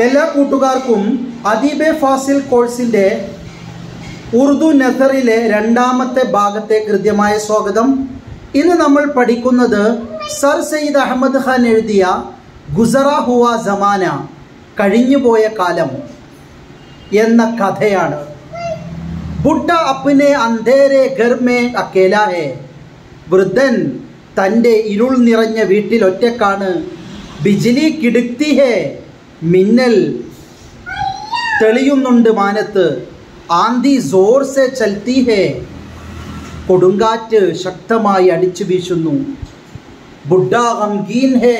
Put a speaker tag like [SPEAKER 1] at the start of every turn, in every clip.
[SPEAKER 1] എല്ലാ കൂട്ടുകാർക്കും അദീബെ ഫാസിൽ കോഴ്സിന്റെ ഉറുദു നസറിലെ രണ്ടാമത്തെ ഭാഗത്തെ കൃത്യമായ സ്വാഗതം. ഇന്ന് നമ്മൾ പഠിക്കുന്നത് സർ സയ്യിദ് അഹമ്മദ് ഖാൻ എഴുതിയ ഗുസറ ഹുവ ജമാന കഴിഞ്ഞുപോയ കാലം എന്ന കഥയാണ്. ബുഡ അപ്പിനെ അന്ധേരെ ഗർമേ അക്കേലാഹെ വൃദ്ധൻ തന്റെ ഇരുൾ നിറഞ്ഞ വീട്ടിൽ ഒറ്റക്കാണ് ബിജിലി കിടുക്തി ഹേ മിന്നൽ തെളിയുന്നുണ്ട് മാനത്ത്. ആന്തി സോർ സെ ചൽത്തി ഹേ കൊടുങ്കാറ്റ് ശക്തമായി അടിച്ചു വീശുന്നു. ഗംഗീൻ ഹേ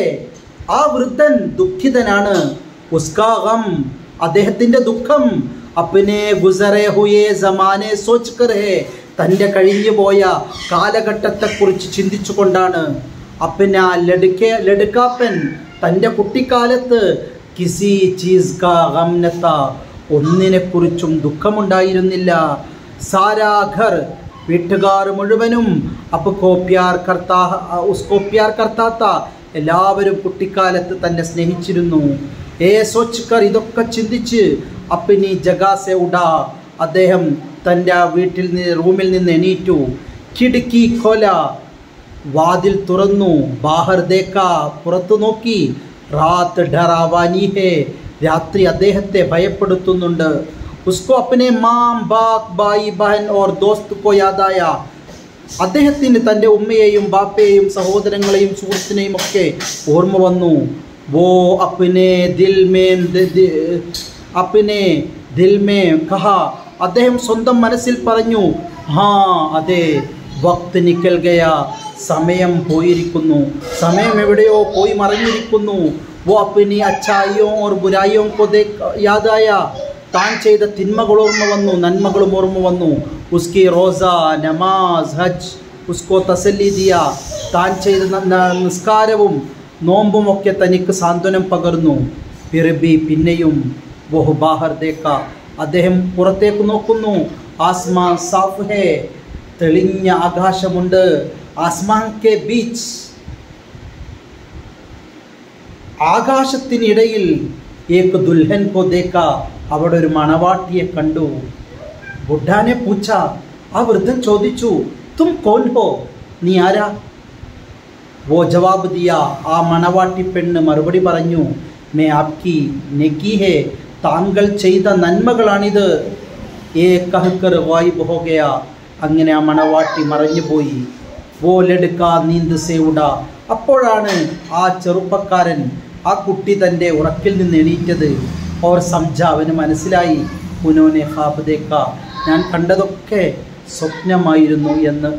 [SPEAKER 1] ആ വൃദ്ധൻ ദുഃഖിതനാണ്. ഉസ്കാ ഗം അദ്ദേഹത്തിന്റെ ദുഃഖം. അപ്പനെ ഗുസറേ ഹുയേ സമാനെ സോച്ച് കർ ഹേ തന്റെ കഴിഞ്ഞു പോയ കാലഘട്ടത്തെക്കുറിച്ച് ചിന്തിച്ചുകൊണ്ടാണ് അപ്പന ലടുക്കെ ലടുക്കാപ്പൻ തന്റെ കുട്ടിക്കാലത്ത് കിസി ചീസ് കാ ഗംനത്ത ഒന്നിനെക്കുറിച്ചും ദുഃഖമുണ്ടായിരുന്നില്ല. സാരാ ഘർ വീട്ടുകാർ മുഴുവനും അപ്പ് കോപ്യാർ കർത്താ ഉസ്കോ പ്യാർ കർത്താത്ത എല്ലാവരും കുട്ടിക്കാലത്ത് തന്നെ സ്നേഹിച്ചിരുന്നു. ഏ സോച്ച്കർ ഇതൊക്കെ ചിന്തിച്ച് അപ്പിനി ജഗാസെ ഉടാ അദ്ദേഹം തന്റെ വീട്ടിൽ നിന്ന് റൂമിൽ നിന്ന് എണീറ്റു. കിടുക്കി കൊല വാതിൽ തുറന്നു. ബാഹർ ദേക്ക പുറത്തു നോക്കി. റാത്ത് ഡറാവാനിഹെ രാത്രി അദ്ദേഹത്തെ ഭയപ്പെടുത്തുന്നുണ്ട്. ഉസ്കോ അപ്പനെ മാം ബാക് ബായി ബഹൻ ഓർ ദോസ്ത് കോ യാദായ. അദ്ദേഹത്തിന് തന്റെ ഉമ്മയെയും ബാപ്പയെയും സഹോദരങ്ങളെയും സുഹൃത്തിനെയും ഒക്കെ ഓർമ്മ വന്നു. വോ അപ്പനെ ദിൽ മേ അപ്പനെ ദിൽ മേ കഹ. അദ്ദേഹം സ്വന്തം മനസ്സിൽ പറഞ്ഞു ഹാ അതെ വക്ത് നിക്കൽ ഗയ. സമയം പോയിരിക്കുന്നു. സമയം എവിടെയോ പോയി മറഞ്ഞിരിക്കുന്നു. വോ അപ്പിനി അച്ചായോ ഓർ ബുരായോ കൊതേ യാതായ താൻ ചെയ്ത തിന്മകൾ ഓർമ്മ വന്നു നന്മകളും ഓർമ്മ വന്നു. ഉസ്കി റോസ നമാസ് ഹജ് ഉസ്കോ തസല്ലി ദിയ താൻ ചെയ്ത നിസ്കാരവും നോമ്പും ഒക്കെ തനിക്ക് സാന്ത്വനം പകർന്നു. പിറബി പിന്നെയും വഹു ബാഹർ ദേക്ക. അദ്ദേഹം പുറത്തേക്ക് നോക്കുന്നു. ആസ്മാ സാഫ് ഹേ തെളിഞ്ഞ ആകാശമുണ്ട്. ആസ്മാൻ കെ ബീച്ച്. ആകാശത്തിനിടയിൽ ഏക്ക് ദുൽഹൻ കോ ദേക്ക അവിടെ ഒരു മണവാട്ടിയെ കണ്ടു. ബുഡാനെ പൂച്ച ആ വൃദ്ധൻ ചോദിച്ചു തും കോൻ ഹോ? നീ ആരാ? വോ ജവാബ് ദിയ. ആ മണവാട്ടി പെണ്ണ് മറുപടി പറഞ്ഞു മേ ആപ്കി നെക്കി ഹേ താങ്കൾ ചെയ്ത നന്മകളാണിത്. ഏ കഹക്കർ വായി ഹോ അങ്ങനെ ആ മണവാട്ടി മറഞ്ഞുപോയി. വോ ലടുക്ക നീന്ത് സേവുട. അപ്പോഴാണ് ആ ചെറുപ്പക്കാരൻ ആ കുട്ടി തന്റെ ഉറക്കിൽ നിന്ന് എണീറ്റത്. ഓർ സംജ അവന് മനസ്സിലായി പുനോനെ ഹാബ്ദേക്ക ഞാൻ കണ്ടതൊക്കെ സ്വപ്നമായിരുന്നു എന്ന്